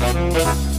Música